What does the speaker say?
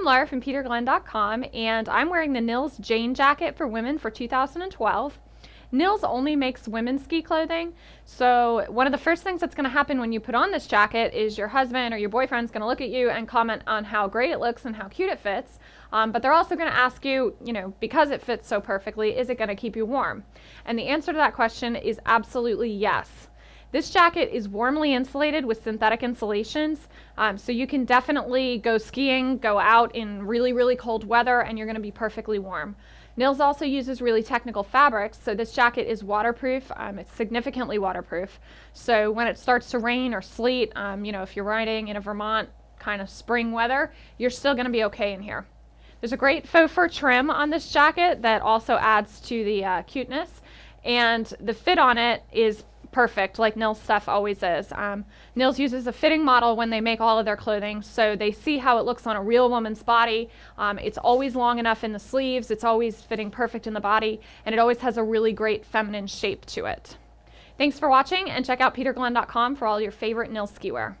I'm Laura from peterglenn.com and I'm wearing the Nils Jane jacket for women for 2012. Nils only makes women's ski clothing, so one of the first things that's going to happen when you put on this jacket is your husband or your boyfriend's going to look at you and comment on how great it looks and how cute it fits. Um, but they're also going to ask you, you know, because it fits so perfectly, is it going to keep you warm? And the answer to that question is absolutely yes. This jacket is warmly insulated with synthetic insulations, um, so you can definitely go skiing, go out in really, really cold weather, and you're going to be perfectly warm. Nils also uses really technical fabrics, so this jacket is waterproof. Um, it's significantly waterproof. So when it starts to rain or sleet, um, you know, if you're riding in a Vermont kind of spring weather, you're still going to be okay in here. There's a great faux fur trim on this jacket that also adds to the uh, cuteness, and the fit on it is perfect, like Nils stuff always is. Um, Nils uses a fitting model when they make all of their clothing, so they see how it looks on a real woman's body. Um, it's always long enough in the sleeves, it's always fitting perfect in the body, and it always has a really great feminine shape to it. Thanks for watching, and check out peterglenn.com for all your favorite Nils ski wear.